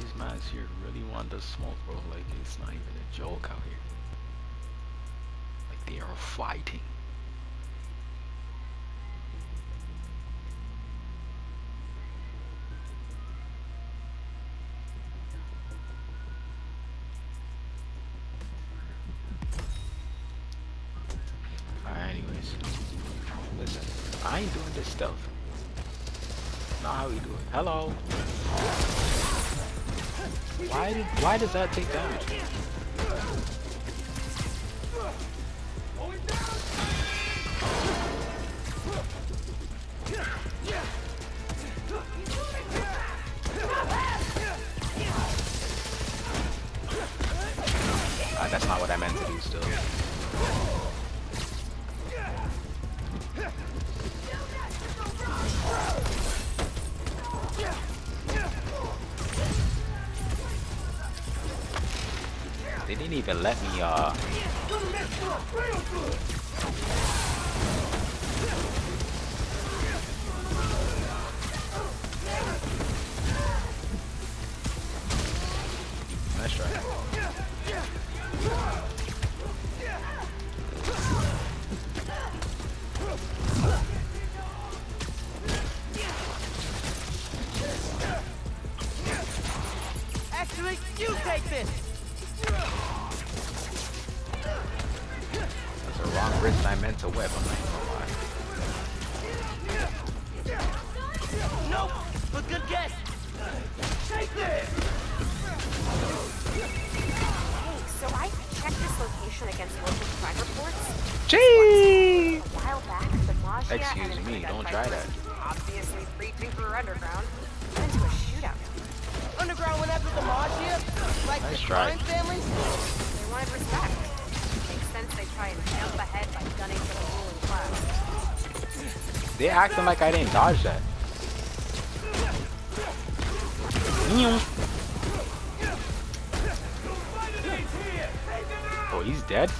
these mans here really want to smoke, bro. Like, it's not even a joke out here. Like, they are fighting. Alright, anyways. Listen, I ain't doing this stealth. Not how we do it. Hello. Why did why does that take damage? Ah, that's not what I meant to do still. Didn't even let me uh That's the wrong wrist I meant to whip, I'm not gonna lie. Nope, but good guess. Take this. So I checked this location against local crime reports. Gee! A while back, the Maggia Excuse and me, don't try that. Obviously preaching for underground. Went into a shootout. Underground went after the Maggia, like Nice the try. crime families. They wanted respect. Makes sense they try and jump ahead by gunning for the ruling class. They acting like I didn't dodge that. Oh, he's dead?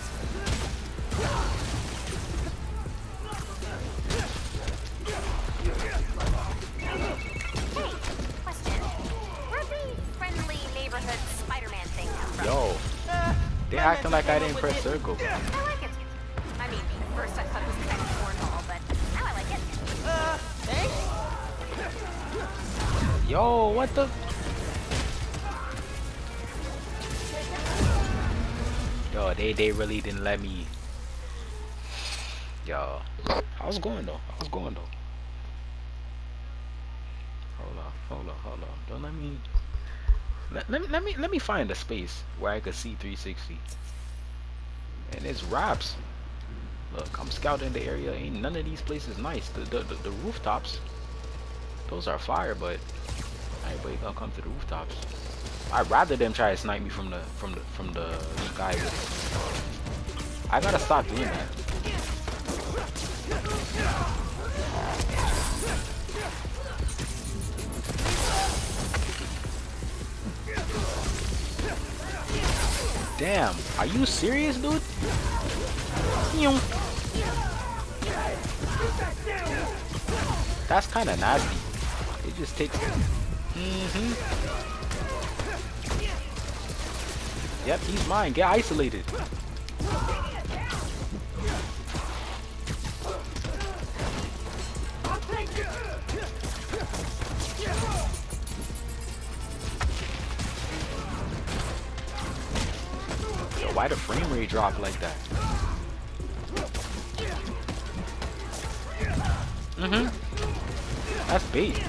Hey, question. Where'd the friendly neighborhood Spider-Man thing come from? Yo, they acting like I didn't press circle. Yo, what the? Yo, they they really didn't let me. Yo, I was going though. I was going though. Hold on, hold on, hold on. Don't let me. Let, let me let me let me find a space where I could see 360. And it's raps. Look, I'm scouting the area. Ain't none of these places nice. The the the, the rooftops. Those are fire, but everybody gonna come to the rooftops. I'd rather them try to snipe me from the from the from the sky. I gotta stop doing that. Damn, are you serious, dude? That's kind of nasty. It just takes. Mm-hmm. Yep, he's mine. Get isolated. Why the frame rate drop like that? Mm-hmm. That's bait.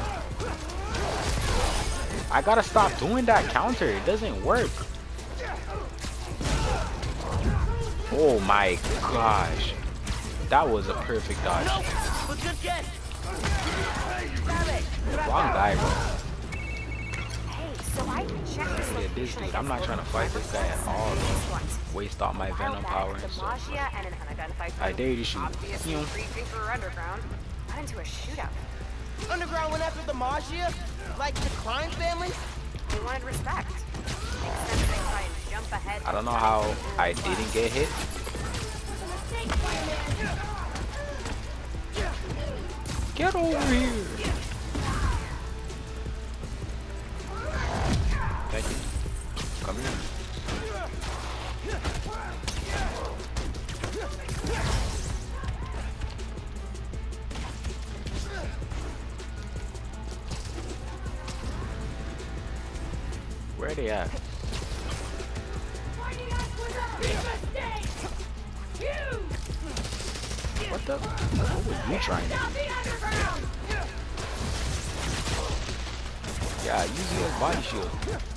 I gotta stop doing that counter. It doesn't work. Oh my gosh. That was a perfect dodge. Nope, but good guess. Wrong guy, bro. Hey, so I checked this Yeah, this dude. I'm not trying to fight this guy at all. Guess bro. what? Waste all my A venom power the and stuff. Maggia and an Anna gunfight I dare you to shoot. Obviously You know. underground. Got into a shootout. Underground went after the Maggia, like the crime families. They wanted respect. Makes sense they try and jump ahead. I don't know how gunning for the I didn't get hit. Get over here. Where are they at? What the? What were you trying to do? Yeah, use your body shield.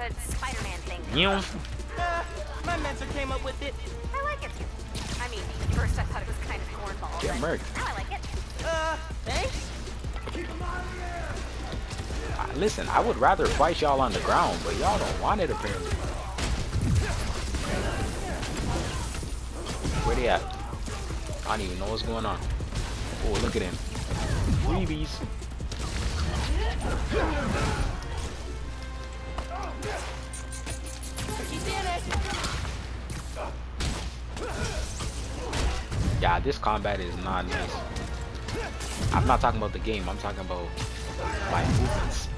Friendly neighborhood Spider-Man thing come Uh, my mentor came up with it. I like it. I mean, first I thought it was kind of cornball, Get but murked. now I like it. Uh, thanks? Uh, Listen, I would rather fight y'all on the ground, but y'all don't want it apparently. Where they at? I don't even know what's going on. Oh, look at him. Freebies. Yeah, this combat is not nice. I'm not talking about the game, I'm talking about my movements.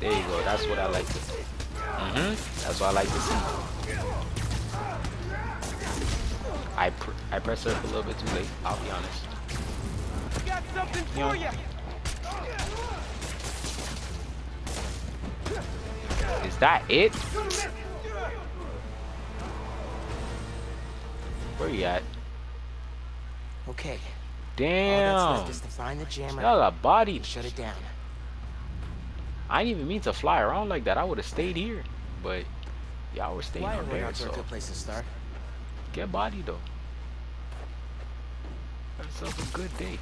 There you go, that's what I like to see. Mm-hmm, that's what I like to see. I, pr I pressed up a little bit too late, I'll be honest. Got something Yeah. for you. Is that it? Where you at? Okay. All that's Damn. left is to find the jammer Y'all got bodied. and shut it down. I didn't even mean to fly around like that. I would have stayed here. But y'all were staying Wire out there, routes are a so good place to start. Get body though. Have yourself a good day.